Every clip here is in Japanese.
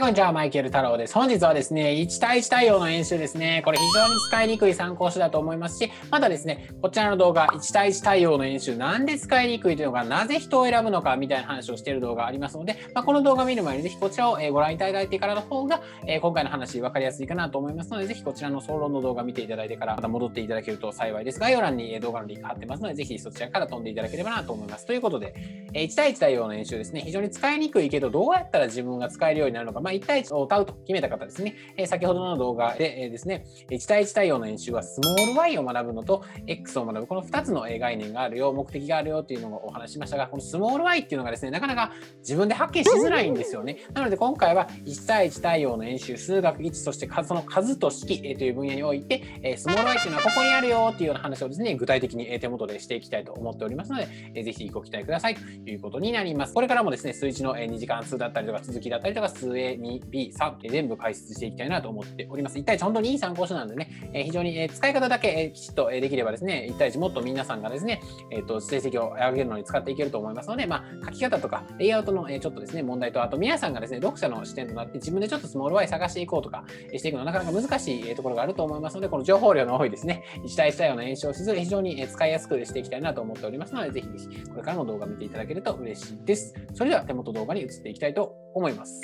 こんにちは、マイケル太郎です。本日はですね、1対1対応の演習ですね。これ非常に使いにくい参考書だと思いますし、またですね、こちらの動画、1対1対応の演習、なんで使いにくいというのが、なぜ人を選ぶのかみたいな話をしている動画ありますので、まあ、この動画を見る前にぜひこちらをご覧いただいてからの方が、え今回の話分かりやすいかなと思いますので、ぜひこちらの総論の動画見ていただいてからまた戻っていただけると幸いです。概要欄に動画のリンク貼ってますので、ぜひそちらから飛んでいただければなと思います。ということで、1対1対応の演習ですね、非常に使いにくいけど、どうやったら自分が使えるようになるのか、ま1対1を歌うと決めた方ですね、え先ほどの動画で、えですね、1対1対応の演習はスモール y を学ぶのと x を学ぶ、この2つの概念があるよ、目的があるよっていうのをお話ししましたが、このスモール y っていうのがですね、なかなか自分で発見しづらいんですよね。なので今回は1対1対応の演習、数学1、そしてその数と式えという分野において、えスモール y っていうのはここにあるよっていうような話をですね、具体的に手元でしていきたいと思っておりますので、ぜひご期待くださいということになります。これからもですね、数値の2次関数だったりとか、続きだったりとか、数 A、2、B、3、全部解説していきたいなと思っております。1対1、本当にいい参考書なんでね、え非常に、え使い方だけ、えきちっとえできればですね、1対1もっと皆さんがですね、えっ、と、成績を上げるのに使っていけると思いますので、まあ、書き方とか、レイアウトの、えちょっとですね、問題と、あと皆さんがですね、読者の視点となって自分でちょっとスモール Y 探していこうとか、していくのはなかなか難しいところがあると思いますので、この情報量の多いですね、1対1対応の演習をしず、非常に使いやすくしていきたいなと思っておりますので、ぜひぜひ、これからの動画を見ていただけると嬉しいです。それでは手元動画に移っていきたいと思います。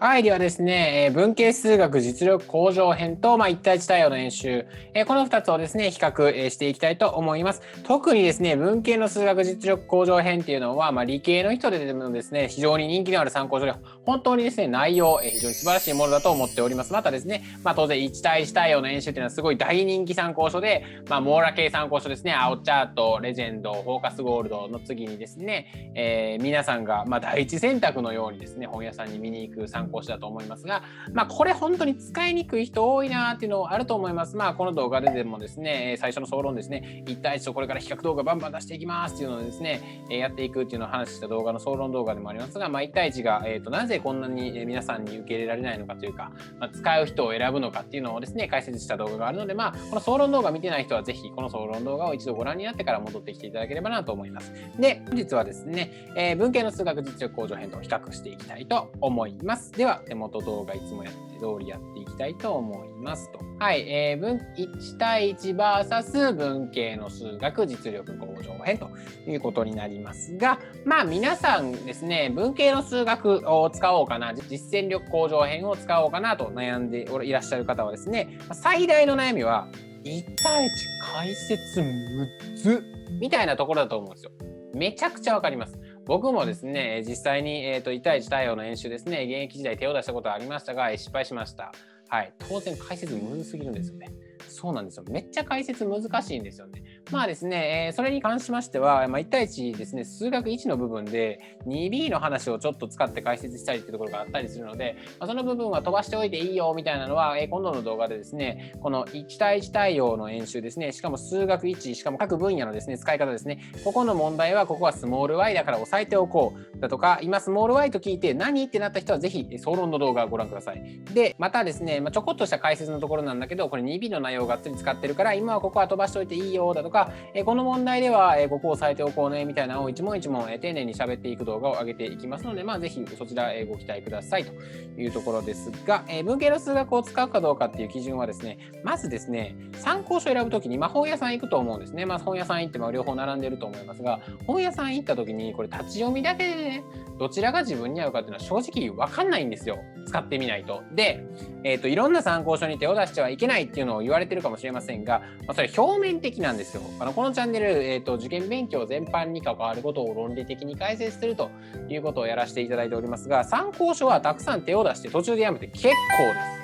はい。ではですね、え文系数学実力向上編と、まあ、1対1対応の演習、えこの2つをですね、比較、えしていきたいと思います。特にですね、文系の数学実力向上編っていうのは、まあ、理系の人でもですね、非常に人気のある参考書で、本当にですね、内容、え非常に素晴らしいものだと思っております。またですね、まあ、当然1対1対応の演習っていうのはすごい大人気参考書で、まあ、網羅系参考書ですね、青チャート、レジェンド、フォーカスゴールドの次にですね、えー、皆さんが、まあ、第一選択のようにですね、本屋さんに見に行く参考書だと思いますが、まあ、これ本当に使いにくい人多いなっていうのあると思います。まあ、この動画ででもですね、最初の総論ですね、1対1とこれから比較動画バンバン出していきますっていうのをですね、やっていくっていうのを話した動画の総論動画でもありますが、まあ、1対1が、えーと、なぜこんなに皆さんに受け入れられないのかというか、まあ、使う人を選ぶのかっていうのをですね、解説した動画があるので、まあ、この総論動画見てない人はぜひこの総論動画を一度ご覧になってから戻ってきていただければなと思います。で、本日はですね、えー、文系の数学実力向上編と比較していきたいと思います。では、手元動画いつもやって通りやっていきたいと思いますと。はい、えー、1対 1vs 文系の数学実力向上編ということになりますが、まあ皆さんですね、文系の数学を使おうかな、実践力向上編を使おうかなと悩んでいらっしゃる方はですね、最大の悩みは1対1解説むずみたいなところだと思うんですよ。めちゃくちゃわかります。僕もですね、実際に、えーと、1対1対応の演習ですね、現役時代手を出したことはありましたが、失敗しました。はい、当然解説むずすぎるんですよね。そうなんですよ。めっちゃ解説難しいんですよね。まあですね、えー、それに関しましては、まあ、1対1ですね、数学1の部分で 2B の話をちょっと使って解説したりっていうところがあったりするので、まあ、その部分は飛ばしておいていいよみたいなのは、えー、今度の動画でですね、この1対1対応の演習ですね、しかも数学1、しかも各分野のですね、使い方ですね、ここの問題はここはスモール y だから押さえておこうだとか、今スモール y と聞いて何？ってなった人はぜひ総論の動画をご覧ください。で、またですね、まあ、ちょこっとした解説のところなんだけど、これ 2B の内容をがっつり使ってるから、今はここは飛ばしておいていいよだとか、えこの問題では、えここを押さえておこうねみたいなのを一問一問、え丁寧に喋っていく動画を上げていきますので、まあ、ぜひそちら、えご期待くださいというところですが、え文系の数学を使うかどうかっていう基準はですね、まずですね、参考書を選ぶときに、まあ、本屋さん行くと思うんですね。まあ、本屋さん行っても両方並んでると思いますが、本屋さん行ったときに、これ立ち読みだけでね、どちらが自分に合うかっていうのは正直わかんないんですよ。使ってみないと。で、え、ー、と、いろんな参考書に手を出してはいけないっていうのを言われてるかもしれませんが、まあ、それ表面的なんですよ。あのこのチャンネル、え、ー、と、受験勉強全般に関わることを論理的に解説するということをやらせていただいておりますが、参考書はたくさん手を出して途中でやめて結構です。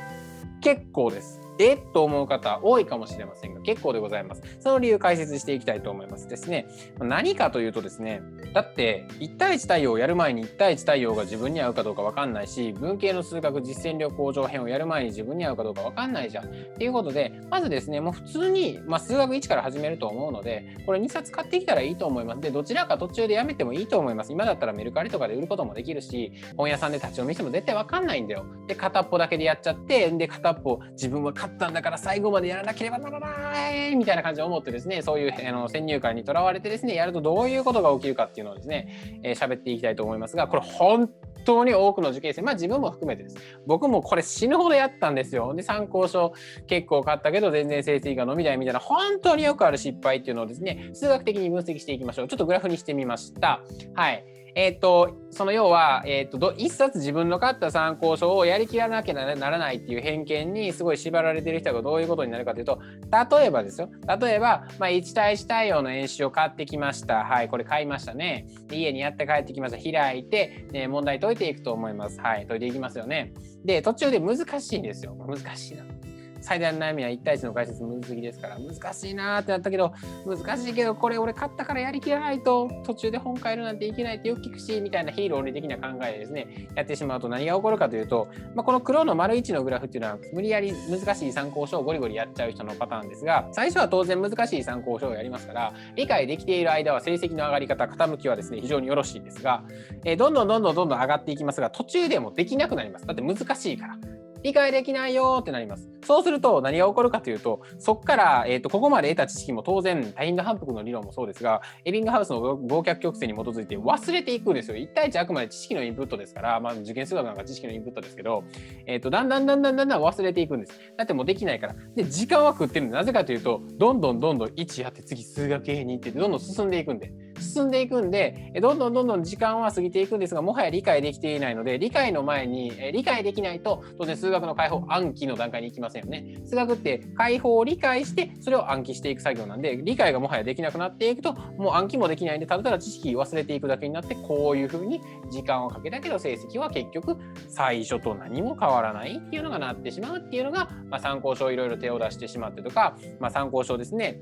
結構です。えと思う方多いかもしれませんが結構でございます。その理由解説していきたいと思いますですね。何かというとですね、だって1対1対応をやる前に1対1対応が自分に合うかどうか分かんないし、文系の数学実践力向上編をやる前に自分に合うかどうか分かんないじゃん。っていうことで、まずですね、もう普通に、まあ、数学1から始めると思うので、これ2冊買ってきたらいいと思います。で、どちらか途中でやめてもいいと思います。今だったらメルカリとかで売ることもできるし、本屋さんで立ち読みしても絶対分かんないんだよ。で、片っぽだけでやっちゃって、で、片っぽ自分は買ったんだから最後までやらなければならないみたいな感じで思ってですね、そういうあの先入観にとらわれてですね、やるとどういうことが起きるかっていうのをですね、えー、喋っていきたいと思いますが、これ本当に多くの受験生、まあ自分も含めてです。僕もこれ死ぬほどやったんですよ。で、参考書結構買ったけど全然成績が伸びないみたいな、本当によくある失敗っていうのをですね、数学的に分析していきましょう。ちょっとグラフにしてみました。はい。えっ、ー、と、その要は、えっ、ー、と、一冊自分の買った参考書をやりきらなきゃならないっていう偏見にすごい縛られてる人がどういうことになるかというと、例えばですよ。例えば、まあ、1対1対応の演習を買ってきました。はい、これ買いましたね。家にやって帰ってきました。開いて、ね、問題解いていくと思います。はい、解いていきますよね。で、途中で難しいんですよ。難しいな。最大の悩みは1対1の解説むずすぎですから難しいなってなったけど難しいけどこれ俺買ったからやりきらないと途中で本変えるなんていけないってよく聞くしみたいな非論理的な考えでですねやってしまうと何が起こるかというと、まあ、この黒の丸1のグラフっていうのは無理やり難しい参考書をゴリゴリやっちゃう人のパターンですが最初は当然難しい参考書をやりますから理解できている間は成績の上がり方傾きはですね非常によろしいんですが、えー、どんどんどんどんどんどん上がっていきますが途中でもできなくなりますだって難しいから。理解できないよってなります。そうすると何が起こるかというと、そこから、えーと、ここまで得た知識も当然、タイング反復の理論もそうですが、エビングハウスの合脚曲線に基づいて忘れていくんですよ。1対1あくまで知識のインプットですから、まあ、受験数学なんか知識のインプットですけど、えーと、だんだんだんだんだんだん忘れていくんです。だってもうできないから。で、時間は食ってるんで、なぜかというと、どんどんどんどん1やって次数学系に行ってどんどん進んでいくんで。進んでいくんで、どんどんどんどん時間は過ぎていくんですが、もはや理解できていないので、理解の前に、理解できないと、当然数学の解放、暗記の段階に行きませんよね。数学って解放を理解して、それを暗記していく作業なんで、理解がもはやできなくなっていくと、もう暗記もできないんで、ただただ知識忘れていくだけになって、こういうふうに時間をかけたけど、成績は結局、最初と何も変わらないっていうのがなってしまうっていうのが、まあ、参考書をいろいろ手を出してしまってとか、まあ、参考書ですね。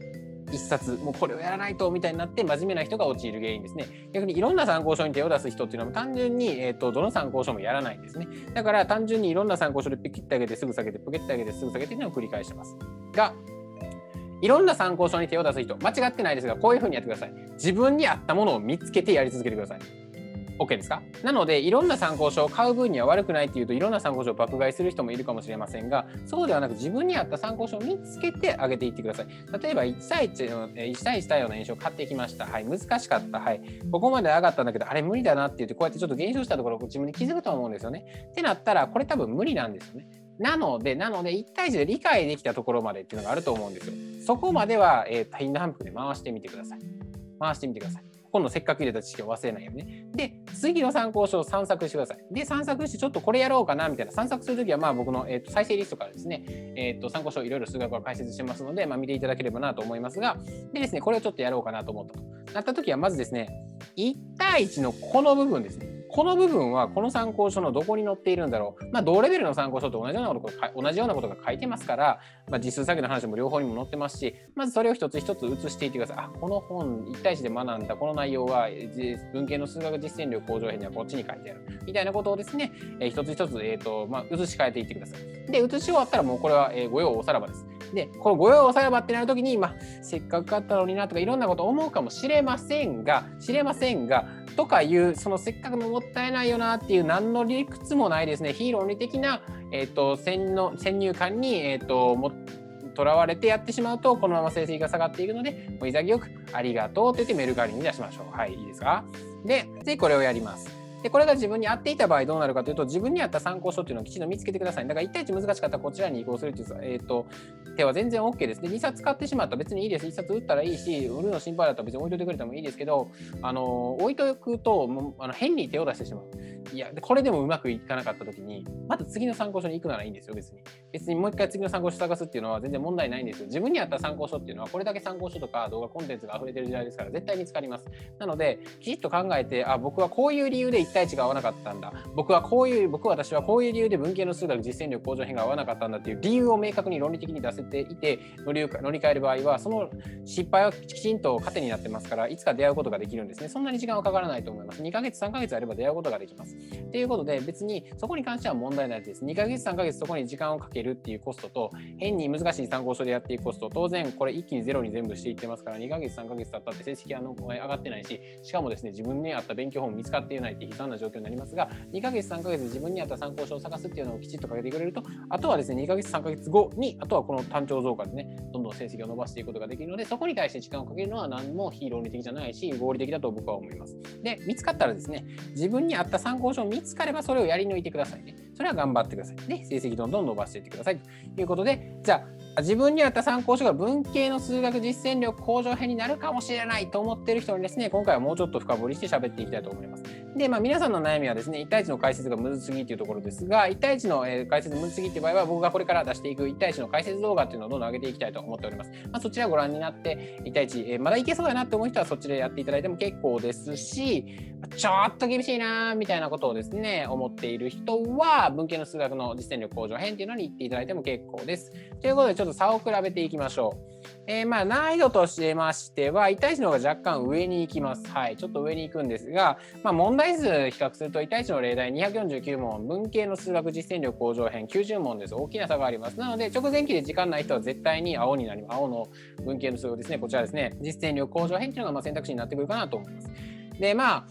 一冊もうこれをやらないとみたいになって真面目な人が陥る原因ですね。逆にいろんな参考書に手を出す人っていうのは単純に、えーと、どの参考書もやらないんですね。だから単純にいろんな参考書でピキッてあげてすぐ下げてポケッてあげてすぐ下げてっていうのを繰り返してます。がいろんな参考書に手を出す人間違ってないですがこういうふうにやってください。自分に合ったものを見つけてやり続けてください。OK ですか？なのでいろんな参考書を買う分には悪くないっていうといろんな参考書を爆買いする人もいるかもしれませんがそうではなく自分に合った参考書を見つけてあげていってください。例えば1対1の1対1対応の演習を買ってきました。はい難しかった。はい。ここまで上がったんだけどあれ無理だなって言ってこうやってちょっと減少したところを自分で気づくと思うんですよね。ってなったらこれ多分無理なんですよね。なので、なので、1対1で理解できたところまでっていうのがあると思うんですよ。そこまでは、えー、タイン反復で回してみてください。回してみてください。今度せっかく入れた知識を忘れないよね。で、次の参考書を散策してください。で、散策してちょっとこれやろうかなみたいな、散策するときはまあ僕の、えー、と再生リストからですね、えー、と参考書いろいろ数学は解説してますので、まあ、見ていただければなと思いますが、でですね、これをちょっとやろうかなと思ったと。なったときはまずですね、1対1のこの部分ですね。この部分はこの参考書のどこに載っているんだろう。まあ、同レベルの参考書と同じようなこと同じようなことが書いてますから、まあ、実数詐欺の話も両方にも載ってますし、まずそれを一つ一つ写していってください。あ、この本、1対1で学んだこの内容は、文系の数学実践力向上編にはこっちに書いてある。みたいなことをですね、えー、一つ一つ、えーとまあ、写し替えていってください。で、写し終わったらもうこれは、えー、ご用おさらばです。で、このご用おさらばってなるときに、まあ、せっかく買ったのになとかいろんなこと思うかもしれませんが、知れませんが、とかいう、そのせっかくのもったいないよなっていう何の理屈もないですね、非論理的な、えーと、先の先入観に、えーと、もとらわれてやってしまうと、このまま成績が下がっていくので、もう潔くありがとうって言ってメルカリに出しましょう。はい、いいですか？で、でこれをやります。で、これが自分に合っていた場合どうなるかというと、自分に合った参考書というのをきちんと見つけてください。だから1対1難しかったらこちらに移行するっていう、えーと、手は全然 OK です。で、2冊買ってしまったら別にいいです。1冊売ったらいいし、売るの心配だったら別に置いといてくれてもいいですけど、あの置いとくともうあの変に手を出してしまう。いや、これでもうまくいかなかった時に、また次の参考書に行くならいいんですよ、別に。別にもう一回次の参考書探すっていうのは全然問題ないんですよ。自分に合った参考書っていうのは、これだけ参考書とか動画コンテンツが溢れてる時代ですから、絶対見つかります。なので、きちっと考えて、あ、僕はこういう理由で1対1が合わなかったんだ。僕はこういう、僕私はこういう理由で文系の数学実践力向上編が合わなかったんだっていう理由を明確に論理的に出せていて、乗り乗り換える場合は、その失敗はきちんと糧になってますから、いつか出会うことができるんですね。そんなに時間はかからないと思います。2ヶ月、3ヶ月あれば出会うことができます。ということで、別にそこに関しては問題ないです。2ヶ月、3ヶ月そこに時間をかけるっていうコストと、変に難しい参考書でやっていくコスト、当然これ一気にゼロに全部していってますから、2ヶ月、3ヶ月経ったって成績は上がってないし、しかもですね、自分に合った勉強本見つかっていないって悲惨な状況になりますが、2ヶ月、3ヶ月自分に合った参考書を探すっていうのをきちっとかけてくれると、あとはですね、2ヶ月、3ヶ月後に、あとはこの単調増加でね、どんどん成績を伸ばしていくことができるので、そこに対して時間をかけるのは何も非論理的じゃないし、合理的だと僕は思います。で、見つかったらですね、自分に合った参考書見つかればそれをやり抜いてくださいね。それは頑張ってください。で、成績どんどん伸ばしていってくださいということで、じゃあ、自分に合った参考書が文系の数学実践力向上編になるかもしれないと思ってる人にですね、今回はもうちょっと深掘りして喋っていきたいと思います。で、まあ、皆さんの悩みはですね、1対1の解説がむずすぎというところですが、1対1の、え解説むずすぎっていう場合は、僕がこれから出していく1対1の解説動画っていうのをどんどん上げていきたいと思っております。まあ、そちらご覧になって、1対1、えまだいけそうだなって思う人はそっちでやっていただいても結構ですし、ちょっと厳しいなみたいなことをですね、思っている人は、文系の数学の実践力向上編っていうのに行っていただいても結構です。ということで、ちょっと差を比べていきましょう。えー、まあ難易度としてましては、1対1の方が若干上に行きます。はい。ちょっと上に行くんですが、まあ、問題数比較すると1対1の例題249問、文系の数学実践力向上編90問です。大きな差があります。なので、直前期で時間ない人は絶対に青になります。青の文系の数学ですね。こちらですね。実践力向上編っていうのがま選択肢になってくるかなと思います。で、まあ、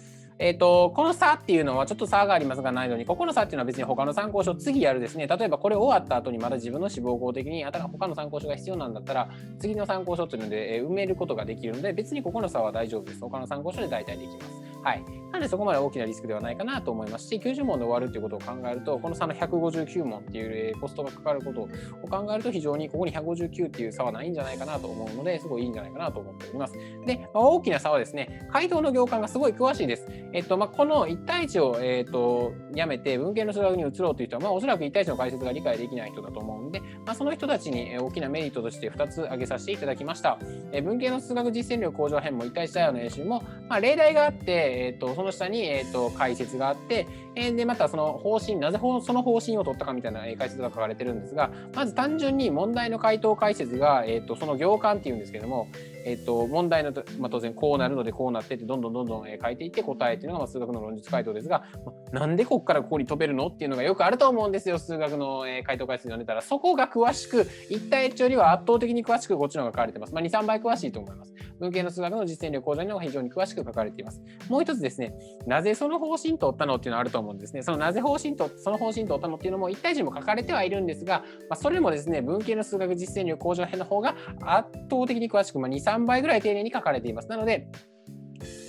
えーと、この差っていうのはちょっと差がありますがないのにここの差っていうのは別に他の参考書次やるですね例えばこれ終わった後にまだ自分の志望校的にあた他の参考書が必要なんだったら次の参考書っていうので、え埋めることができるので別にここの差は大丈夫です他の参考書で大体できます。はい。なのでそこまで大きなリスクではないかなと思いますし、90問で終わるということを考えると、この差の159問っていうコストがかかることを考えると、非常にここに159っていう差はないんじゃないかなと思うので、すごいいいんじゃないかなと思っております。で、まあ、大きな差はですね、回答の行間がすごい詳しいです。えっと、まあ、この1対1を、えっと、やめて文系の数学に移ろうという人は、まあ、おそらく1対1の解説が理解できない人だと思うんで、まあ、その人たちに大きなメリットとして2つ挙げさせていただきました。え文系の数学実践力向上編も1対1対応の演習も、まあ、例題があって、えっと、その下に、えーと、解説があって、え、でまたその方針なぜその方針を取ったかみたいな解説が書かれてるんですがまず単純に問題の回答解説が、えーと、その行間っていうんですけども、えーと、問題の、まあ、当然こうなるのでこうなってってどんどんどんどん書いていって答えっていうのが数学の論述回答ですがなんでここからここに飛べるのっていうのがよくあると思うんですよ数学の回答解説読んでたら。そこが詳しく1対1よりは圧倒的に詳しくこっちの方が書かれてます、まあ、23倍詳しいと思います。文系の数学の実践力講座にも非常に詳しく書かれていますもう一つですねなぜその方針取ったのっていうのはあると思うんですね。そのなぜ方針と、その方針取ったのっていうのも一対1も書かれてはいるんですが、まあ、それもですね、文系の数学実践力向上編の方が圧倒的に詳しく、まあ、2、3倍ぐらい丁寧に書かれています。なので、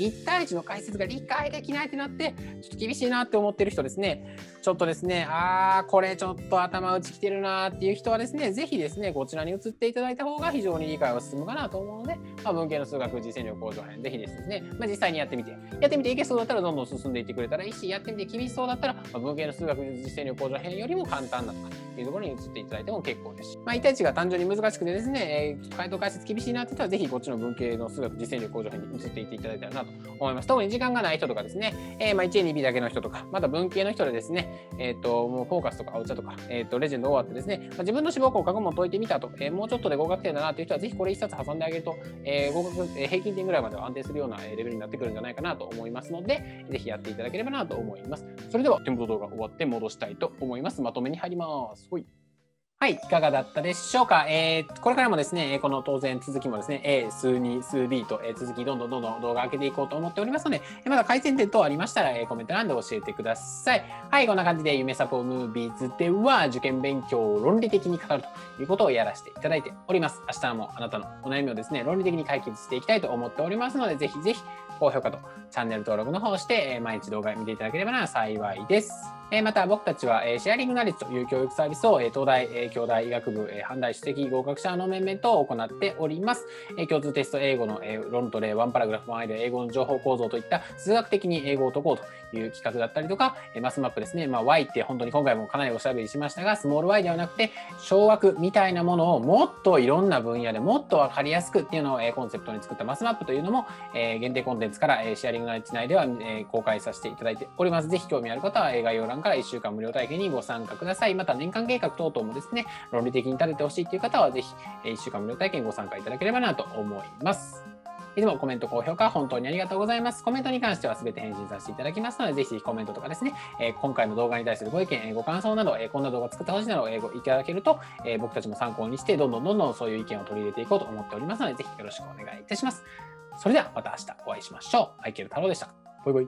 1対1の解説が理解できないってなって、ちょっと厳しいなって思ってる人ですね、ちょっとですね、ああ、これちょっと頭打ちきてるなっていう人はですね、ぜひですね、こちらに移っていただいた方が非常に理解は進むかなと思うので、まあ、文系の数学実践力向上編、ぜひですね、まあ、実際にやってみて、やってみていけそうだったらどんどん進んでいってくれたらいいし、やってみて厳しそうだったら、まあ、文系の数学実践力向上編よりも簡単だとかいうところに移っていただいても結構ですし、まあ、1対1が単純に難しくてですね、えー、回答解説厳しいなって人は、ぜひこっちの文系の数学実践力向上編に移っていっていただいたらなと思います。特に時間がない人とかですね、えー、まあ 1A、2B だけの人とか、また文系の人でですね、えっ、ー、と、もうフォーカスとかアウチャとか、えっ、ー、と、レジェンド終わってですね、まあ、自分の志望校過去問解いてみたと、えー、もうちょっとで合格点だなという人は、ぜひこれ1冊挟んであげると、えー、合格、えー、平均点ぐらいまでは安定するようなレベルになってくるんじゃないかなと思いますので、ぜひやっていただければなと思います。それでは、手元動画終わって戻したいと思います。まとめに入ります。ほい。はい、いかがだったでしょうか？えー、これからもですね、この当然続きもですね、A、数2、数 B と、え、続きどんどんどんどん動画開けていこうと思っておりますので、まだ改善点等ありましたら、え、コメント欄で教えてください。はい、こんな感じで夢サポムービーズでは受験勉強を論理的に語るということをやらせていただいております。明日もあなたのお悩みをですね、論理的に解決していきたいと思っておりますので、ぜひぜひ高評価とチャンネル登録の方をして、え毎日動画見ていただければな幸いです。えまた僕たちはえシェアリングナレッジという教育サービスをえ東大、え京大医学部、え阪大首席合格者の面々と行っております。え共通テスト英語のえ論と例、ワンパラグラフ、ワンアイデア、英語の情報構造といった数学的に英語を解こうという企画だったりとか、えマスマップですね。まあ、Y って本当に今回もかなりおしゃべりしましたが、スモール Y ではなくて、小枠みたいなものをもっといろんな分野でもっとわかりやすくっていうのをえコンセプトに作ったマスマップというのも、え限定コンテンツからえシェアリングナレッジ内ではえ公開させていただいております。ぜひ興味ある方はえ概要欄から1週間無料体験にご参加ください。また年間計画等々もですね、論理的に立ててほしいという方は、ぜひえ1週間無料体験ご参加いただければなと思います。いつもコメント、高評価、本当にありがとうございます。コメントに関しては全て返信させていただきますので、ぜひぜひコメントとかですね、えー、今回の動画に対するご意見、えー、ご感想など、えー、こんな動画作ってほしいなど、えー、いただけると、えー、僕たちも参考にして、どんどんどんどんそういう意見を取り入れていこうと思っておりますので、ぜひよろしくお願いいたします。それではまた明日お会いしましょう。マイケル太郎でした。バイバイ。